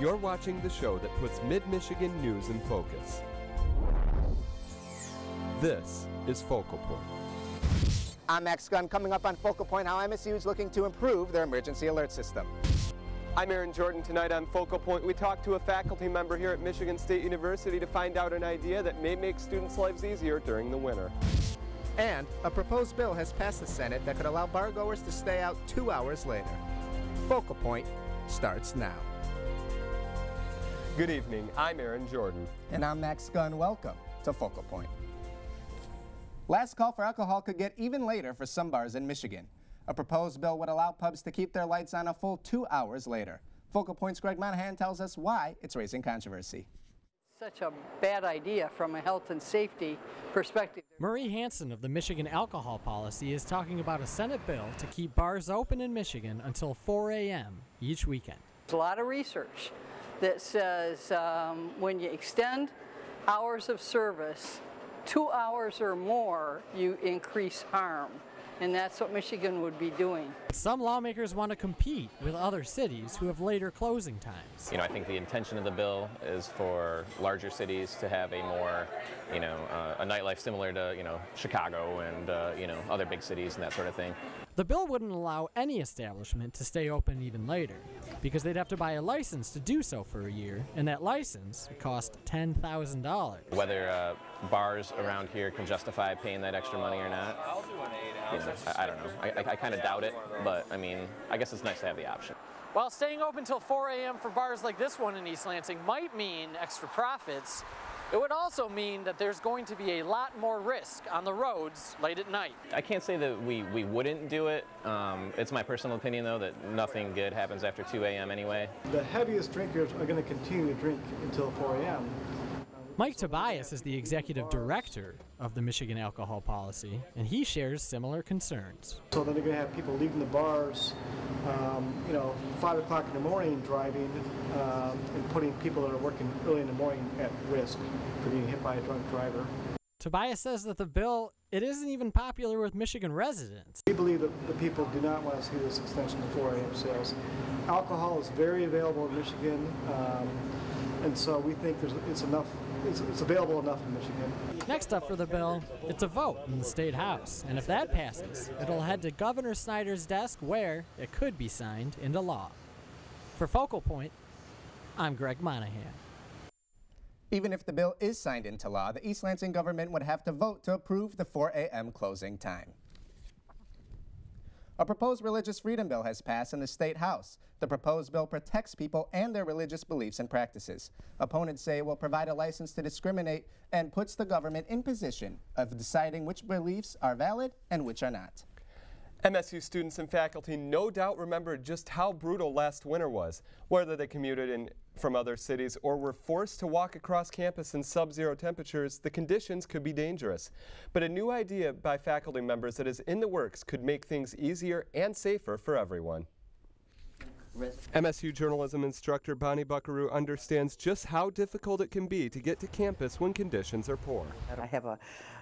You're watching the show that puts Mid Michigan news in focus. This is Focal Point. I'm Max Gunn. Coming up on Focal Point, how MSU is looking to improve their emergency alert system. I'm Aaron Jordan. Tonight on Focal Point, we talked to a faculty member here at Michigan State University to find out an idea that may make students' lives easier during the winter. And a proposed bill has passed the Senate that could allow bargoers to stay out two hours later. Focal Point starts now. Good evening. I'm Aaron Jordan. And I'm Max Gunn. Welcome to Focal Point. Last call for alcohol could get even later for some bars in Michigan. A proposed bill would allow pubs to keep their lights on a full two hours later. Focal Point's Greg Monahan tells us why it's raising controversy. Such a bad idea from a health and safety perspective. Marie Hansen of the Michigan Alcohol Policy is talking about a Senate bill to keep bars open in Michigan until 4 a.m. each weekend. It's a lot of research that says um, when you extend hours of service two hours or more, you increase harm. And that's what Michigan would be doing. Some lawmakers want to compete with other cities who have later closing times. You know, I think the intention of the bill is for larger cities to have a more, you know, uh, a nightlife similar to, you know, Chicago and, uh, you know, other big cities and that sort of thing. The bill wouldn't allow any establishment to stay open even later, because they'd have to buy a license to do so for a year, and that license would cost $10,000. Whether uh, bars around here can justify paying that extra money or not, you know, I, I, don't know. I, I, I kind of doubt it, but I mean, I guess it's nice to have the option. While staying open till 4 a.m. for bars like this one in East Lansing might mean extra profits, it would also mean that there's going to be a lot more risk on the roads late at night. I can't say that we, we wouldn't do it. Um, it's my personal opinion, though, that nothing good happens after 2 a.m. anyway. The heaviest drinkers are going to continue to drink until 4 a.m. Mike Tobias is the executive director of the Michigan Alcohol Policy, and he shares similar concerns. So then they're going to have people leaving the bars, um, you know, 5 o'clock in the morning driving um, and putting people that are working early in the morning at risk for being hit by a drunk driver. Tobias says that the bill it isn't even popular with Michigan residents. We believe that the people do not want to see this extension to 4 a.m. sales. Alcohol is very available in Michigan, um, and so we think there's it's enough it's, it's, available enough in Michigan. Next up for the bill, it's a vote in the State House. And if that passes, it'll head to Governor Snyder's desk where it could be signed into law. For Focal Point, I'm Greg Monahan. Even if the bill is signed into law, the East Lansing government would have to vote to approve the 4 a.m. closing time. A proposed religious freedom bill has passed in the State House. The proposed bill protects people and their religious beliefs and practices. Opponents say it will provide a license to discriminate and puts the government in position of deciding which beliefs are valid and which are not. MSU students and faculty no doubt remember just how brutal last winter was, whether they commuted in from other cities or were forced to walk across campus in sub-zero temperatures, the conditions could be dangerous. But a new idea by faculty members that is in the works could make things easier and safer for everyone. MSU journalism instructor Bonnie Bucqueroux understands just how difficult it can be to get to campus when conditions are poor. I have a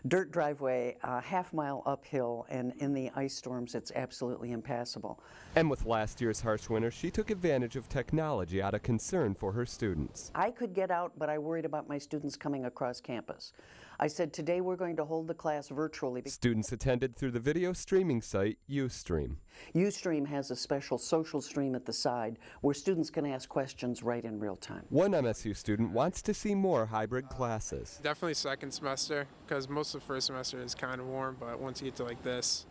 dirt driveway a half mile uphill, and in the ice storms, it's absolutely impassable. And with last year's harsh winter, she took advantage of technology out of concern for her students. I could get out, but I worried about my students coming across campus. I said, today we're going to hold the class virtually. Students attended through the video streaming site Ustream. Ustream has a special social stream at the side where students can ask questions right in real time. One MSU student wants to see more hybrid classes. Definitely second semester because most of the first semester is kind of warm, but once you get to like this,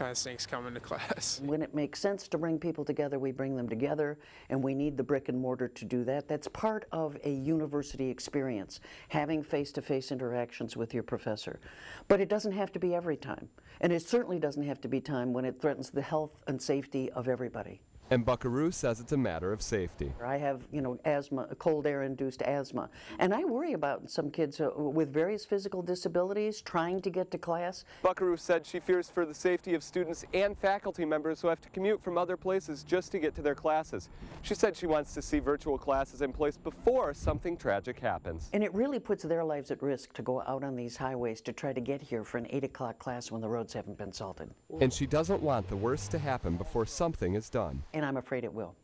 kind of stinks coming to class. When it makes sense to bring people together, we bring them together, and we need the brick and mortar to do that. That's part of a university experience, having face-to-face interactions with your professor. But it doesn't have to be every time, and it certainly doesn't have to be time when it threatens the health and safety of everybody. And Bucqueroux says it's a matter of safety. I have, you know, asthma, cold air induced asthma. And I worry about some kids with various physical disabilities trying to get to class. Bucqueroux said she fears for the safety of students and faculty members who have to commute from other places just to get to their classes. She said she wants to see virtual classes in place before something tragic happens. And it really puts their lives at risk to go out on these highways to try to get here for an 8 o'clock class when the roads haven't been salted. And she doesn't want the worst to happen before something is done. And I'm afraid it will.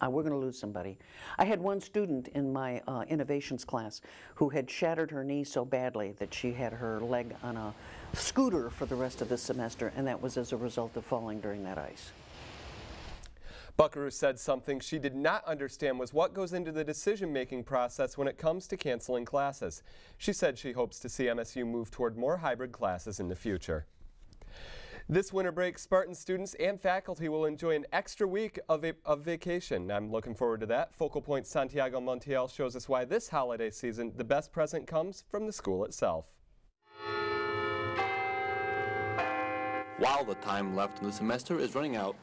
Uh, we're going to lose somebody. I had one student in my uh, innovations class who had shattered her knee so badly that she had her leg on a scooter for the rest of the semester, and that was as a result of falling during that ice. Bucqueroux said something she did not understand was what goes into the decision-making process when it comes to canceling classes. She said she hopes to see MSU move toward more hybrid classes in the future. This winter break, Spartan students and faculty will enjoy an extra week of, a, of vacation. I'm looking forward to that. Focal Point Santiago Montiel shows us why this holiday season the best present comes from the school itself. While the time left in the semester is running out,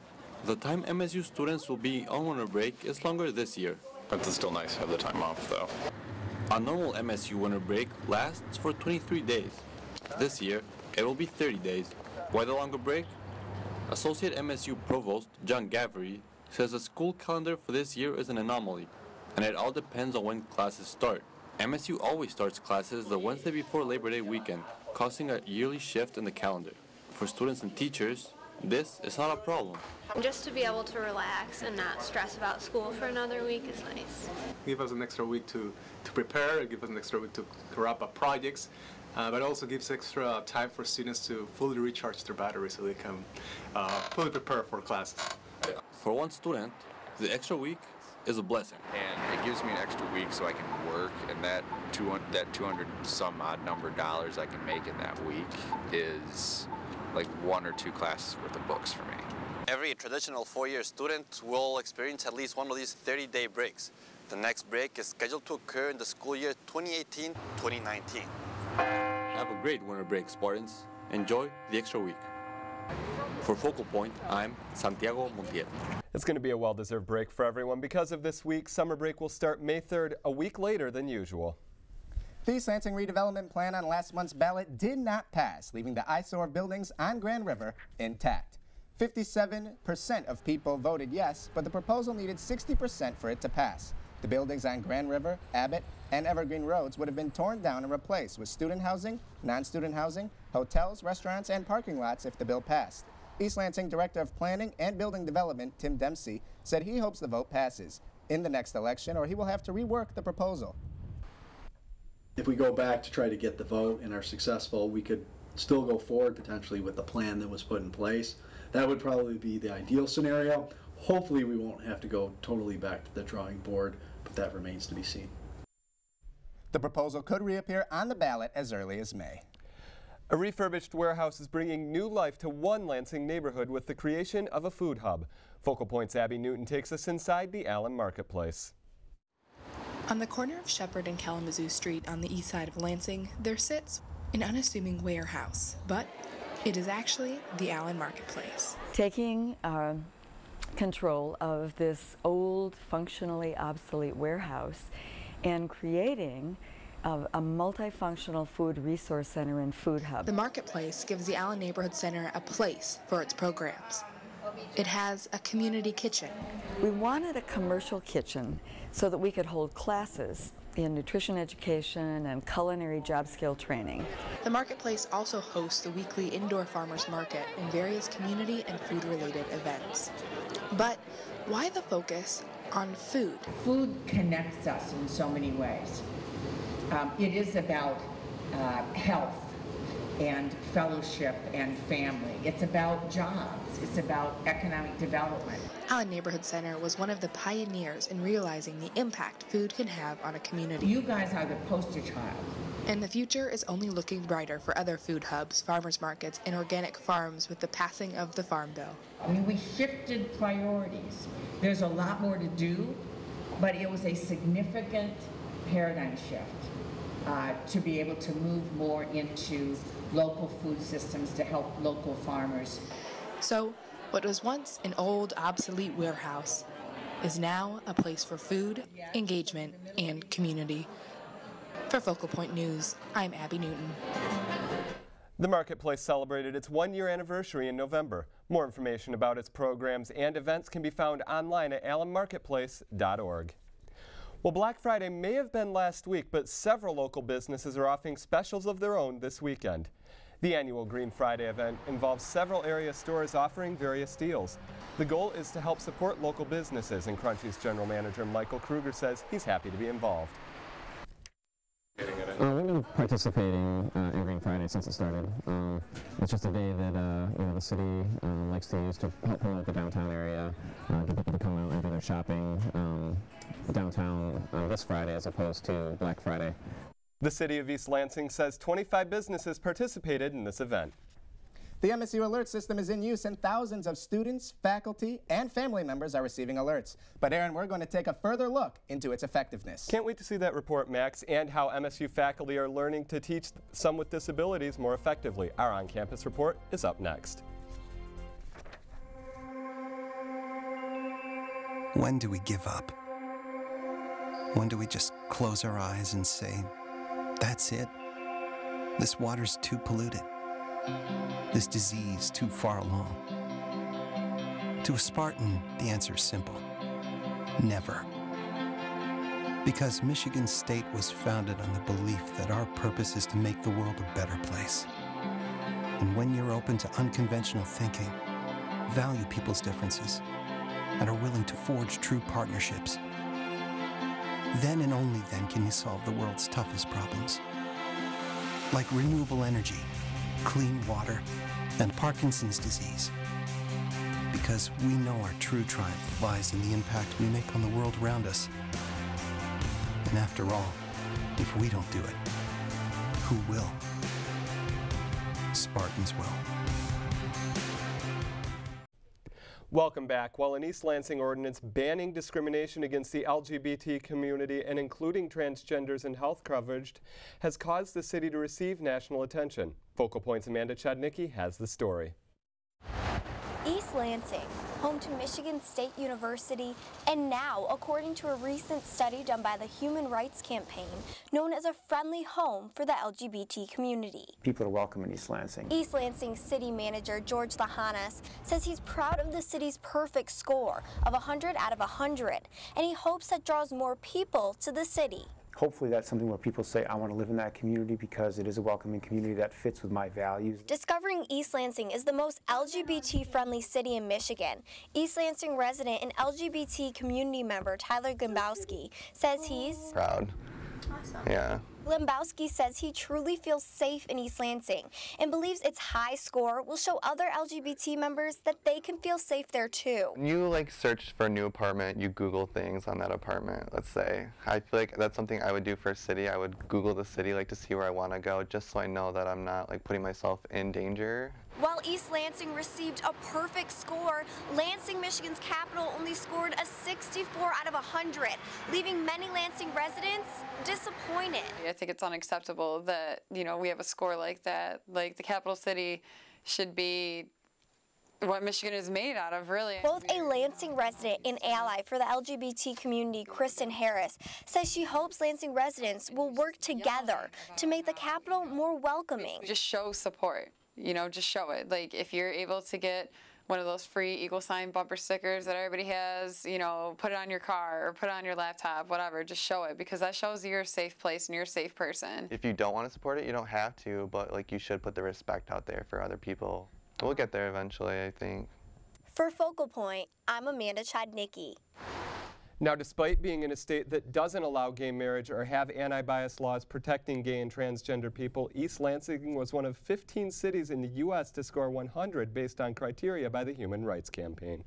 the time MSU students will be on winter break is longer this year. It's still nice to have the time off, though. A normal MSU winter break lasts for 23 days. This year, it will be 30 days. Why the longer break? Associate MSU Provost John Gavery says the school calendar for this year is an anomaly, and it all depends on when classes start. MSU always starts classes the Wednesday before Labor Day weekend, causing a yearly shift in the calendar. For students and teachers, this is not a problem. Just to be able to relax and not stress about school for another week is nice. Give us an extra week to, to prepare, give us an extra week to wrap up projects, uh, but also gives extra time for students to fully recharge their battery so they can uh, fully prepare for classes. For one student, the extra week is a blessing. And it gives me an extra week so I can work, and that 200, that 200 some odd number of dollars I can make in that week is like one or two classes worth of books for me. Every traditional four-year student will experience at least one of these 30-day breaks. The next break is scheduled to occur in the school year 2018-2019. Have a great winter break, Spartans. Enjoy the extra week. For Focal Point, I'm Santiago Montiel. It's going to be a well-deserved break for everyone. Because of this week, summer break will start May 3rd, a week later than usual. The East Lansing redevelopment plan on last month's ballot did not pass, leaving the eyesore buildings on Grand River intact. 57% of people voted yes, but the proposal needed 60% for it to pass. The buildings on Grand River, Abbott, and Evergreen Roads would have been torn down and replaced with student housing, non-student housing, hotels, restaurants, and parking lots if the bill passed. East Lansing Director of Planning and Building Development, Tim Dempsey, said he hopes the vote passes in the next election or he will have to rework the proposal. If we go back to try to get the vote and are successful, we could still go forward potentially with the plan that was put in place. That would probably be the ideal scenario. Hopefully we won't have to go totally back to the drawing board, that remains to be seen. The proposal could reappear on the ballot as early as May. A refurbished warehouse is bringing new life to one Lansing neighborhood with the creation of a food hub. Focal Point's Abby Newton takes us inside the Allen Marketplace. On the corner of Shepherd and Kalamazoo Street on the east side of Lansing, there sits an unassuming warehouse, but it is actually the Allen Marketplace. Taking uh, control of this old, functionally obsolete warehouse and creating a, a multifunctional food resource center and food hub. The Marketplace gives the Allen Neighborhood Center a place for its programs. It has a community kitchen. We wanted a commercial kitchen so that we could hold classes in nutrition education and culinary job skill training. The marketplace also hosts the weekly indoor farmers market and various community and food related events. But why the focus on food? Food connects us in so many ways. Um, it is about uh, health and fellowship and family. It's about jobs. It's about economic development. Allen Neighborhood Center was one of the pioneers in realizing the impact food can have on a community. You guys are the poster child. And the future is only looking brighter for other food hubs, farmers markets, and organic farms with the passing of the Farm Bill. I mean, we shifted priorities. There's a lot more to do, but it was a significant paradigm shift uh, to be able to move more into local food systems to help local farmers. So, what was once an old, obsolete warehouse is now a place for food, engagement, and community. For Focal Point News, I'm Abby Newton. The Marketplace celebrated its one-year anniversary in November. More information about its programs and events can be found online at allenmarketplace.org. Well, Black Friday may have been last week, but several local businesses are offering specials of their own this weekend. The annual Green Friday event involves several area stores offering various deals. The goal is to help support local businesses, and Crunchy's general manager Michael Kruger says he's happy to be involved. Been participating uh, in Green Friday since it started. Um, it's just a day that uh, you know the city um, likes to use to help promote the downtown area, uh, get people to come out and do their shopping um, downtown uh, this Friday as opposed to Black Friday. The city of East Lansing says 25 businesses participated in this event. The MSU Alert System is in use and thousands of students, faculty, and family members are receiving alerts. But Aaron, we're going to take a further look into its effectiveness. Can't wait to see that report, Max, and how MSU faculty are learning to teach some with disabilities more effectively. Our on-campus report is up next. When do we give up? When do we just close our eyes and say, that's it? This water's too polluted this disease too far along? To a Spartan, the answer is simple never. Because Michigan State was founded on the belief that our purpose is to make the world a better place. And when you're open to unconventional thinking, value people's differences, and are willing to forge true partnerships, then and only then can you solve the world's toughest problems. Like renewable energy clean water, and Parkinson's disease. Because we know our true triumph lies in the impact we make on the world around us. And after all, if we don't do it, who will? Spartans will. Welcome back. While an East Lansing ordinance banning discrimination against the LGBT community and including transgenders in health coverage has caused the city to receive national attention. Focal Point's Amanda Chadnicki has the story. East Lansing, home to Michigan State University, and now, according to a recent study done by the Human Rights Campaign, known as a friendly home for the LGBT community. People are welcome in East Lansing. East Lansing City Manager George Lahanas says he's proud of the city's perfect score of 100 out of 100, and he hopes that draws more people to the city hopefully that's something where people say, I want to live in that community because it is a welcoming community that fits with my values. Discovering East Lansing is the most LGBT-friendly city in Michigan. East Lansing resident and LGBT community member Tyler Gumbowski says he's proud. Awesome. Yeah. Lembowski says he truly feels safe in East Lansing and believes its high score will show other LGBT members that they can feel safe there too. When you like search for a new apartment, you Google things on that apartment, let's say. I feel like that's something I would do for a city. I would Google the city like to see where I want to go just so I know that I'm not like putting myself in danger. While East Lansing received a perfect score, Lansing, Michigan's capital only scored a 64 out of 100, leaving many Lansing residents disappointed. I think it's unacceptable that, you know, we have a score like that. Like the capital city should be what Michigan is made out of, really. Both a Lansing resident and ally for the LGBT community, Kristen Harris, says she hopes Lansing residents will work together to make the capital more welcoming. Just show support you know, just show it. Like if you're able to get one of those free equal sign bumper stickers that everybody has, you know, put it on your car or put it on your laptop, whatever, just show it because that shows you're a safe place and you're a safe person. If you don't want to support it, you don't have to, but like you should put the respect out there for other people. We'll get there eventually, I think. For Focal Point, I'm Amanda Chodnicki. Now, despite being in a state that doesn't allow gay marriage or have anti-bias laws protecting gay and transgender people, East Lansing was one of 15 cities in the U.S. to score 100 based on criteria by the Human Rights Campaign.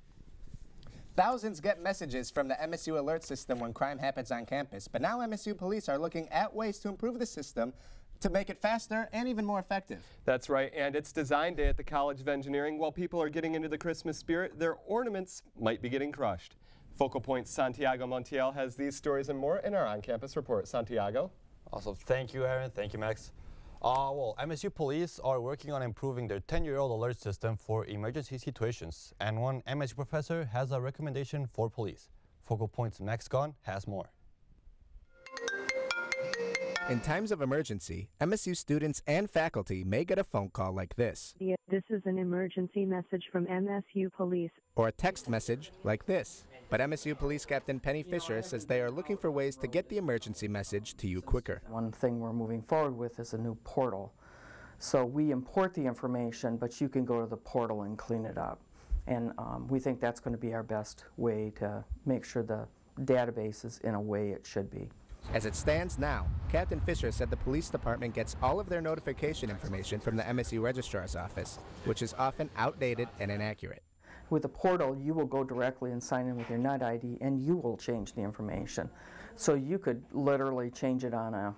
Thousands get messages from the MSU alert system when crime happens on campus, but now MSU police are looking at ways to improve the system to make it faster and even more effective. That's right, and it's design day at the College of Engineering. While people are getting into the Christmas spirit, their ornaments might be getting crushed. Focal Point Santiago Montiel has these stories and more in our on-campus report. Santiago? Awesome. Thank you, Aaron. Thank you, Max. Uh, well, MSU police are working on improving their 10-year-old alert system for emergency situations, and one MSU professor has a recommendation for police. Focal Point's Max Gunn has more. In times of emergency, MSU students and faculty may get a phone call like this. This is an emergency message from MSU Police. Or a text message like this. But MSU Police Captain Penny Fisher says they are looking for ways to get the emergency message to you quicker. One thing we're moving forward with is a new portal So we import the information, but you can go to the portal and clean it up. And um, we think that's going to be our best way to make sure the database is in a way it should be. As it stands now, Captain Fisher said the police department gets all of their notification information from the MSU Registrar's Office, which is often outdated and inaccurate. With the portal, you will go directly and sign in with your NetID, and you will change the information. So you could literally change it on a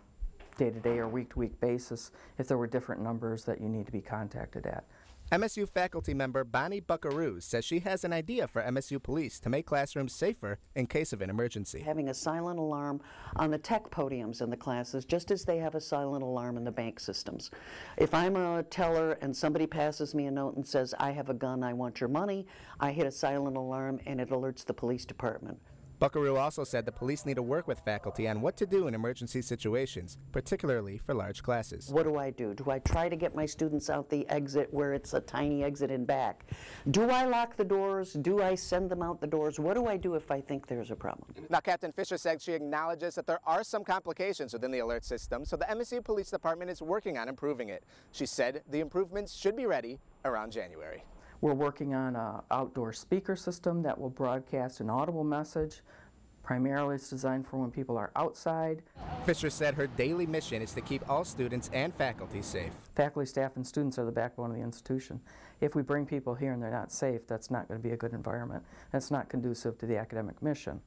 day-to-day or week-to-week basis if there were different numbers that you need to be contacted at. MSU faculty member Bonnie Bucqueroux says she has an idea for MSU police to make classrooms safer in case of an emergency. Having a silent alarm on the tech podiums in the classes, just as they have a silent alarm in the bank systems. If I'm a teller and somebody passes me a note and says, I have a gun, I want your money, I hit a silent alarm and it alerts the police department. Bucqueroux also said the police need to work with faculty on what to do in emergency situations, particularly for large classes. What do I do? Do I try to get my students out the exit where it's a tiny exit in back? Do I lock the doors? Do I send them out the doors? What do I do if I think there's a problem? Now, Captain Fisher said she acknowledges that there are some complications within the alert system, so the MSU Police Department is working on improving it. She said the improvements should be ready around January. We're working on an outdoor speaker system that will broadcast an audible message. Primarily, it's designed for when people are outside. Fisher said her daily mission is to keep all students and faculty safe. Faculty, staff, and students are the backbone of the institution. If we bring people here and they're not safe, that's not going to be a good environment. That's not conducive to the academic mission.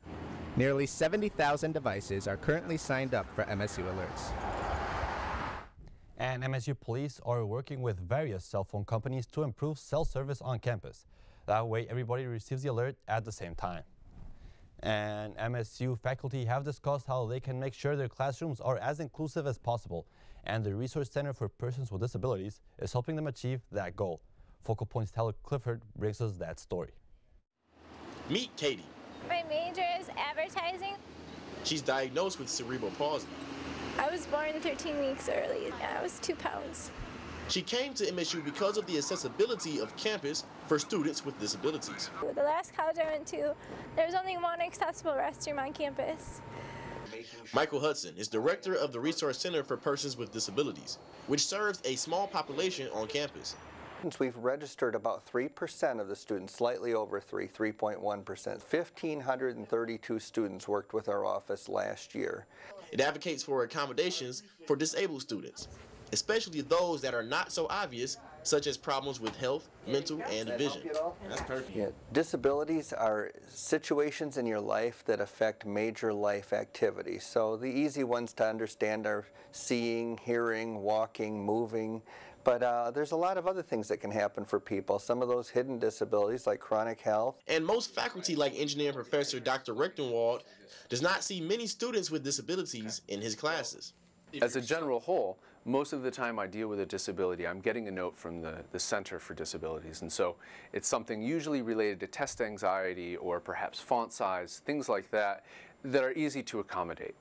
Nearly 70,000 devices are currently signed up for MSU Alerts. And MSU police are working with various cell phone companies to improve cell service on campus. That way, everybody receives the alert at the same time. And MSU faculty have discussed how they can make sure their classrooms are as inclusive as possible. And the Resource Center for Persons with Disabilities is helping them achieve that goal. Focal Point's Tyler Clifford brings us that story. Meet Katie. My major is advertising. She's diagnosed with cerebral palsy. I was born 13 weeks early. I was two pounds. She came to MSU because of the accessibility of campus for students with disabilities. The last college I went to, there was only one accessible restroom on campus. Michael Hudson is director of the Resource Center for Persons with Disabilities, which serves a small population on campus. Since we've registered about 3% of the students, slightly over 3, 3.1%. 1,532 students worked with our office last year. It advocates for accommodations for disabled students, especially those that are not so obvious, such as problems with health, mental, and vision. That's perfect. Yeah. Disabilities are situations in your life that affect major life activities. So the easy ones to understand are seeing, hearing, walking, moving. But uh, there's a lot of other things that can happen for people. Some of those hidden disabilities, like chronic health. And most faculty, like engineering professor Dr. Recktenwald, does not see many students with disabilities in his classes. As a general whole, most of the time I deal with a disability, I'm getting a note from the, the Center for Disabilities. And so it's something usually related to test anxiety or perhaps font size, things like that, that are easy to accommodate.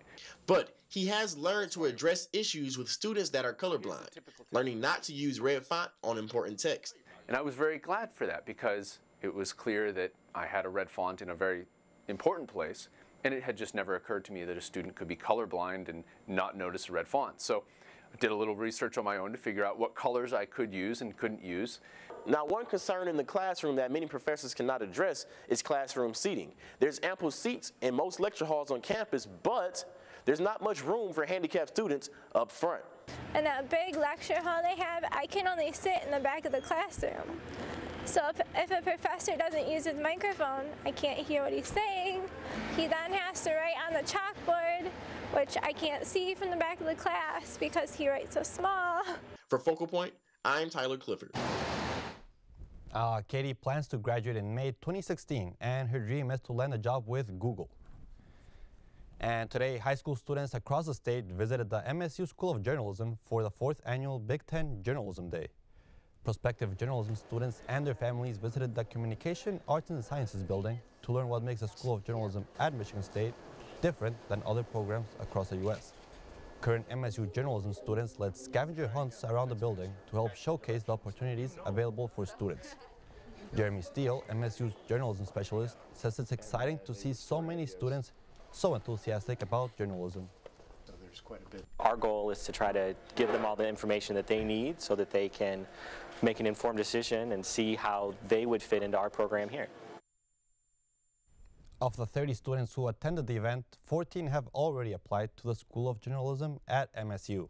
But he has learned to address issues with students that are colorblind, learning not to use red font on important text. And I was very glad for that because it was clear that I had a red font in a very important place, and it had just never occurred to me that a student could be colorblind and not notice a red font. So did a little research on my own to figure out what colors I could use and couldn't use. Now, one concern in the classroom that many professors cannot address is classroom seating. There's ample seats in most lecture halls on campus, but there's not much room for handicapped students up front. In that big lecture hall they have, I can only sit in the back of the classroom. So if, if a professor doesn't use his microphone, I can't hear what he's saying. He then has to write on the chalkboard, which I can't see from the back of the class because he writes so small. For Focal Point, I'm Tyler Clifford. Uh, Katie plans to graduate in May 2016, and her dream is to land a job with Google. And today, high school students across the state visited the MSU School of Journalism for the fourth annual Big Ten Journalism Day. Prospective journalism students and their families visited the Communication, Arts, and Sciences building to learn what makes the School of Journalism at Michigan State different than other programs across the U.S. Current MSU journalism students led scavenger hunts around the building to help showcase the opportunities available for students. Jeremy Steele, MSU's journalism specialist, says it's exciting to see so many students so enthusiastic about journalism. Our goal is to try to give them all the information that they need so that they can make an informed decision and see how they would fit into our program here. Of the 30 students who attended the event, 14 have already applied to the School of Journalism at MSU.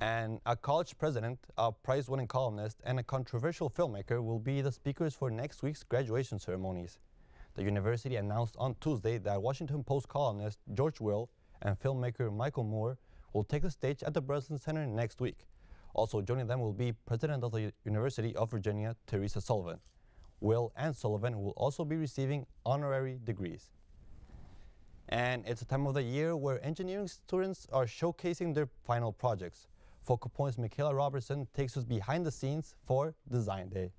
And a college president, a prize winning columnist, and a controversial filmmaker will be the speakers for next week's graduation ceremonies. The university announced on Tuesday that Washington Post columnist George Will and filmmaker Michael Moore will take the stage at the Breslin Center next week. Also joining them will be President of the University of Virginia, Teresa Sullivan. Will and Sullivan will also be receiving honorary degrees. And it's a time of the year where engineering students are showcasing their final projects. Focal Point's Michaela Robertson takes us behind the scenes for Design Day.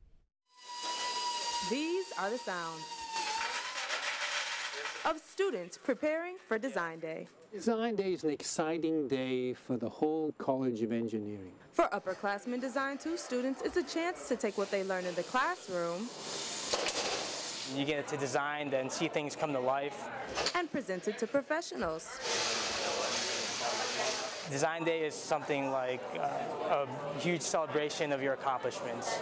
These are the sounds of students preparing for Design Day. Design Day is an exciting day for the whole College of Engineering. For upperclassmen Design 2 students, it's a chance to take what they learn in the classroom You get to design, then see things come to life. and present it to professionals. Design Day is something like uh, a huge celebration of your accomplishments.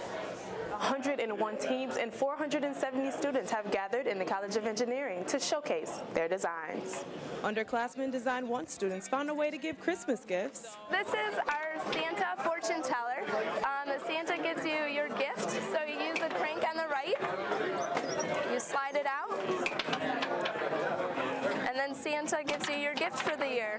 101 teams and 470 students have gathered in the College of Engineering to showcase their designs. Underclassmen Design 1 students found a way to give Christmas gifts. This is our Santa fortune teller. Um, the Santa gives you your gift, so you use the crank on the right. You slide it out. And then Santa gives you your gift for the year.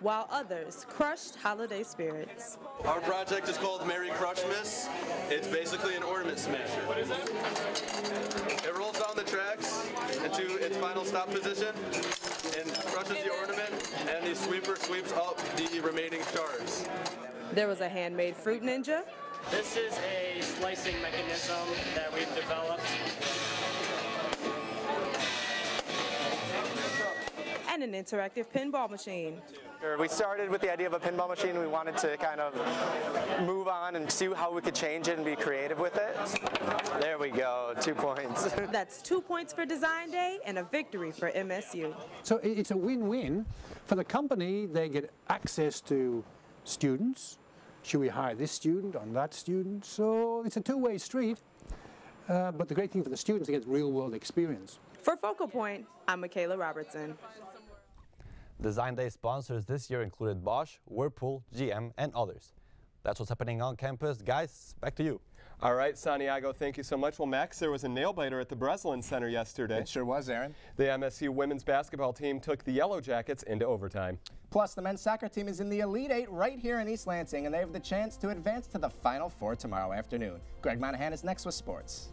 While others crushed holiday spirits. Our project is called Merry Crushmas. It's basically an ornament smasher. It rolls down the tracks into its final stop position and crushes the ornament, and the sweeper sweeps up the remaining shards. There was a handmade fruit ninja This is a slicing mechanism that we've developed. And an interactive pinball machine. We started with the idea of a pinball machine. We wanted to kind of move on and see how we could change it and be creative with it. There we go, two points. That's two points for Design Day and a victory for MSU. So it's a win-win. For the company, they get access to students. Should we hire this student on that student? So it's a two-way street. Uh, but the great thing for the students, is they get real-world experience. For Focal Point, I'm Michaela Robertson. Design Day sponsors this year included Bosch, Whirlpool, GM, and others. That's what's happening on campus. Guys, back to you. All right, Santiago, thank you so much. Well, Max, there was a nail biter at the Breslin Center yesterday. It sure was, Aaron. The MSU women's basketball team took the Yellow Jackets into overtime. Plus, the men's soccer team is in the Elite Eight right here in East Lansing, and they have the chance to advance to the Final Four tomorrow afternoon. Greg Monahan is next with sports.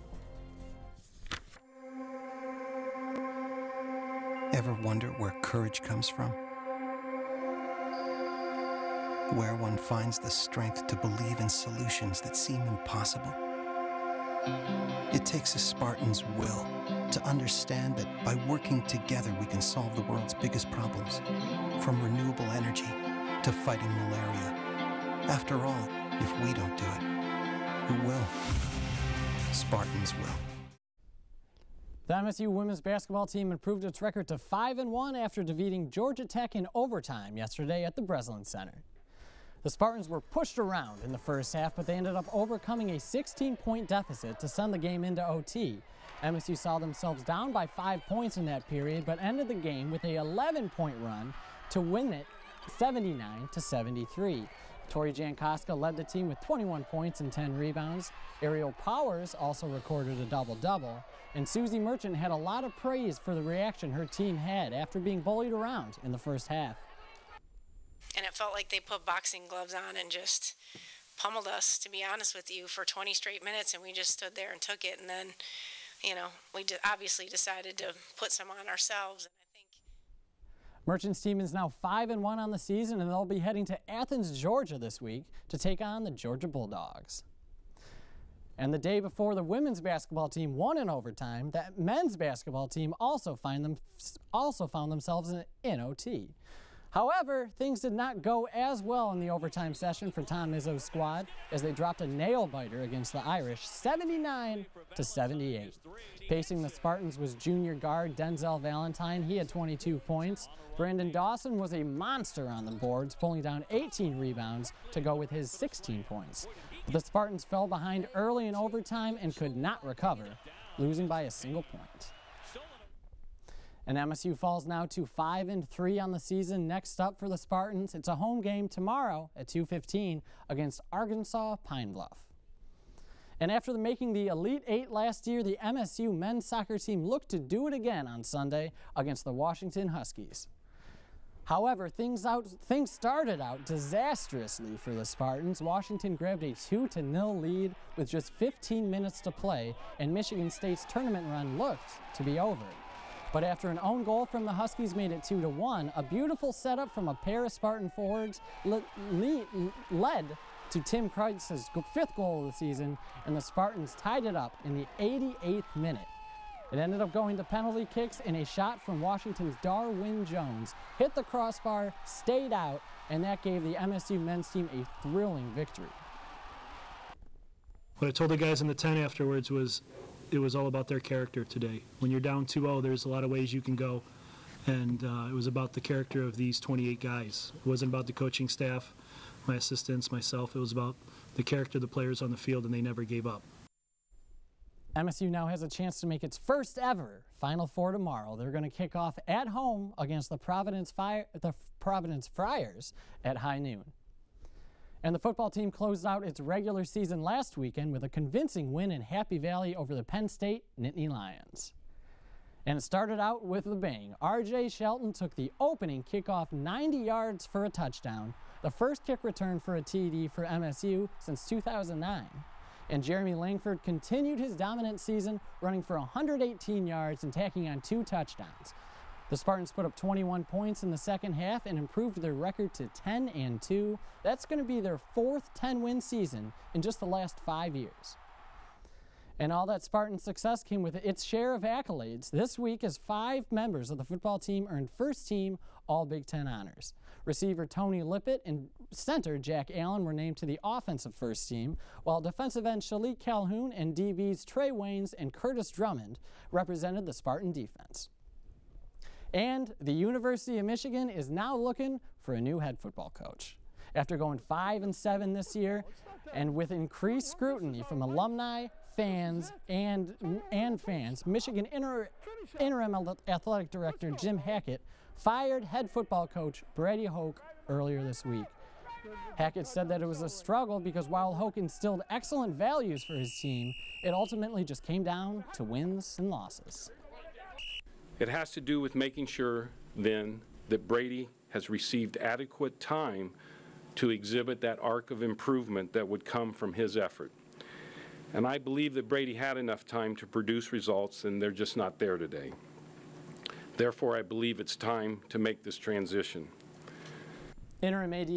Ever wonder where courage comes from? Where one finds the strength to believe in solutions that seem impossible? It takes a Spartan's will to understand that by working together we can solve the world's biggest problems, from renewable energy to fighting malaria. After all, if we don't do it, who will? Spartans will. The MSU women's basketball team improved its record to 5 and 1 after defeating Georgia Tech in overtime yesterday at the Breslin Center. The Spartans were pushed around in the first half, but they ended up overcoming a 16 point deficit to send the game into OT. MSU saw themselves down by 5 points in that period, but ended the game with a 11 point run to win it 79 to 73. Tori Jankoska led the team with 21 points and 10 rebounds. Aerial Powers also recorded a double-double. And Suzy Merchant had a lot of praise for the reaction her team had after being bullied around in the first half. and it felt like they put boxing gloves on and just pummeled us to be honest with you for 20 straight minutes and we just stood there and took it and then you know we obviously decided to put some on ourselves Merchant's team is now 5 and 1 on the season and they'll be heading to Athens, Georgia this week to take on the Georgia Bulldogs. And the day before the women's basketball team won in overtime, that men's basketball team also find them also found themselves in, in OT. However, things did not go as well in the overtime session for Tom Izzo's squad as they dropped a nail biter against the Irish 79 to 78. Pacing the Spartans was junior guard Denzel Valentine. He had 22 points. Branden Dawson was a monster on the boards, pulling down 18 rebounds to go with his 16 points. The Spartans fell behind early in overtime and could not recover, losing by a single point. And MSU falls now to 5 and 3 on the season. Next up for the Spartans, it's a home game tomorrow at 2:15 against Arkansas Pine Bluff. And after the making the Elite 8 last year, the MSU men's soccer team looked to do it again on Sunday against the Washington Huskies. However, things, out, things started out disastrously for the Spartans. Washington grabbed a 2 0 lead with just 15 minutes to play, and Michigan State's tournament run looked to be over. But after an own goal from the Huskies made it 2 to 1, a beautiful setup from a pair of Spartan forwards le le led to Tim Kreis's fifth goal of the season, and the Spartans tied it up in the 88th minute. It ended up going to penalty kicks, and a shot from Washington's Darwin Jones hit the crossbar, stayed out, and that gave the MSU men's team a thrilling victory. What I told the guys in the tent afterwards was it was all about their character today. When you're down 2-0, there's a lot of ways you can go. And uh, it was about the character of these 28 guys. It wasn't about the coaching staff, my assistants, myself. It was about the character of the players on the field, and they never gave up. MSU now has a chance to make its first ever Final Four tomorrow. They're going to kick off at home against the Providence, Fire, the Providence Friars at high noon. And the football team closed out its regular season last weekend with a convincing win in Happy Valley over the Penn State Nittany Lions. And it started out with a bang. R.J. Shelton took the opening kickoff 90 yards for a touchdown, the first kick return for a TD for MSU since 2009. And Jeremy Langford continued his dominant season, running for 118 yards and tacking on two touchdowns. The Spartans put up 21 points in the second half and improved their record to 10 and 2. That's going to be their fourth 10 win season in just the last five years. And all that Spartan success came with its share of accolades. This week, as five members of the football team earned first team All Big Ten honors. Receiver Tony Lippett and center Jack Allen were named to the offensive first team, while defensive end Shilique Calhoun and DBs Trae Waynes and Curtis Drummond represented the Spartan defense. And the University of Michigan is now looking for a new head football coach. After going 5 and 7 this year, and with increased scrutiny from alumni, fans, and, and fans, Michigan inter, interim athletic director Jim Hackett fired head football coach Brady Hoke earlier this week. Hackett said that it was a struggle because while Hoke instilled excellent values for his team, it ultimately just came down to wins and losses. It has to do with making sure then that Brady has received adequate time to exhibit that arc of improvement that would come from his effort. And I believe that Brady had enough time to produce results, and they're just not there today. Therefore, I believe it's time to make this transition. Interim AD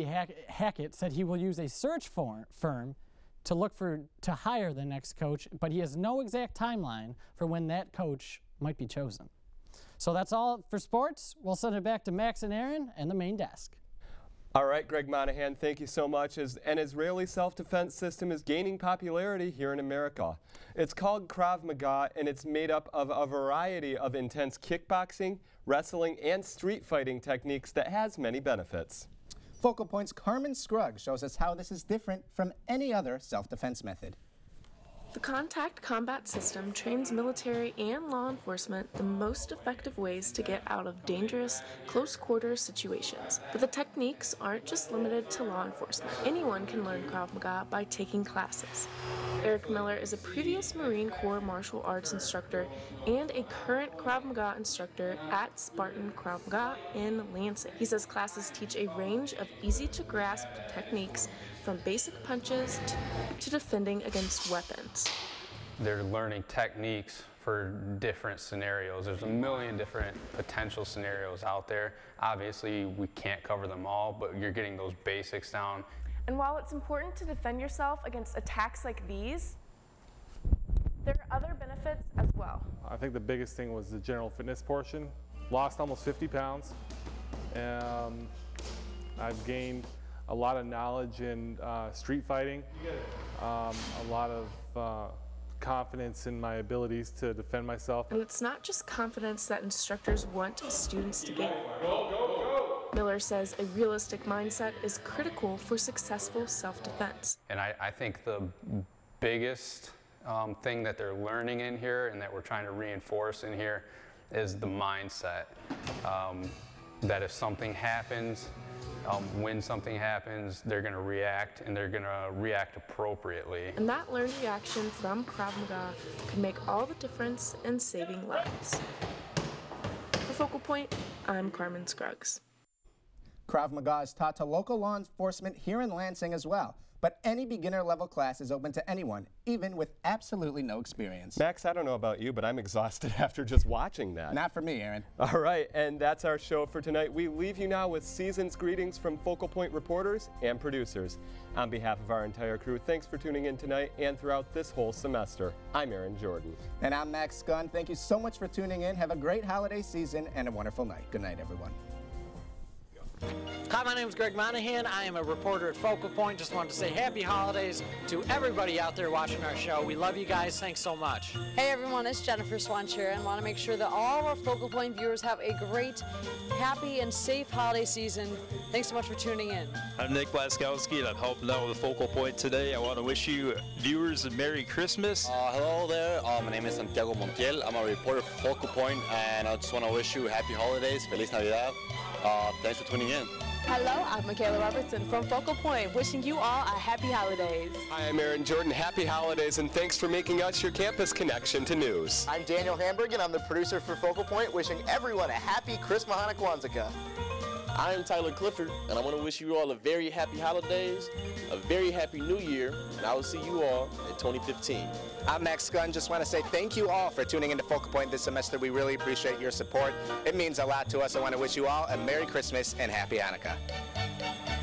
Hackett said he will use a search firm to look for to hire the next coach, but he has no exact timeline for when that coach might be chosen. So that's all for sports. We'll send it back to Max and Aaron and the main desk. All right, Greg Monahan, thank you so much. As an Israeli self-defense system is gaining popularity here in America. It's called Krav Maga, and it's made up of a variety of intense kickboxing, wrestling, and street fighting techniques that has many benefits. Focal Point's Carmen Scruggs shows us how this is different from any other self-defense method. The Contact Combat System trains military and law enforcement the most effective ways to get out of dangerous, close quarters situations. But the techniques aren't just limited to law enforcement. Anyone can learn Krav Maga by taking classes. Eric Miller is a previous Marine Corps martial arts instructor and a current Krav Maga instructor at Spartan Krav Maga in Lansing. He says classes teach a range of easy to grasp techniques from basic punches to defending against weapons. They're learning techniques for different scenarios. There's a million different potential scenarios out there. Obviously, we can't cover them all, but you're getting those basics down. And while it's important to defend yourself against attacks like these, there are other benefits as well. I think the biggest thing was the general fitness portion. Lost almost 50 pounds. Um, I've gained a lot of knowledge in uh, street fighting, um, a lot of uh, confidence in my abilities to defend myself. And it's not just confidence that instructors want students to gain. Miller says a realistic mindset is critical for successful self-defense. And I, I think the biggest um, thing that they're learning in here and that we're trying to reinforce in here is the mindset. Um, that if something happens, um, when something happens, they're going to react and they're going to react appropriately. And that learned reaction from Krav Maga could make all the difference in saving lives. For Focal Point, I'm Carmen Scruggs. Krav Maga is taught to local law enforcement here in Lansing as well. But any beginner level class is open to anyone, even with absolutely no experience. Max, I don't know about you, but I'm exhausted after just watching that. Not for me, Aaron. All right, and that's our show for tonight. We leave you now with season's greetings from Focal Point reporters and producers. On behalf of our entire crew, thanks for tuning in tonight and throughout this whole semester. I'm Aaron Jordan. And I'm Max Gunn. Thank you so much for tuning in. Have a great holiday season and a wonderful night. Good night, everyone. Hi, my name is Greg Monahan. I am a reporter at Focal Point. Just wanted to say happy holidays to everybody out there watching our show. We love you guys. Thanks so much. Hey everyone, it's Jennifer Swancher and want to make sure that all of our Focal Point viewers have a great, happy, and safe holiday season. Thanks so much for tuning in. I'm Nick Blaskowski and I'm helping out with Focal Point today. I want to wish you viewers a Merry Christmas. Uh, hello there, uh, my name is Santiago Montiel. I'm a reporter for Focal Point and I just want to wish you happy holidays, Feliz Navidad. Uh, thanks for tuning in. Hello, I'm Michaela Robertson from Focal Point, wishing you all a happy holidays. Hi, I'm Aaron Jordan. Happy holidays, and thanks for making us your campus connection to news. I'm Daniel Hamburg, and I'm the producer for Focal Point, wishing everyone a happy Christmas Kwanzaa. I am Tyler Clifford, and I want to wish you all a very happy holidays, a very happy new year, and I will see you all in 2015. I'm Max Gunn. Just want to say thank you all for tuning into Focal Point this semester. We really appreciate your support. It means a lot to us. I want to wish you all a Merry Christmas and Happy Hanukkah.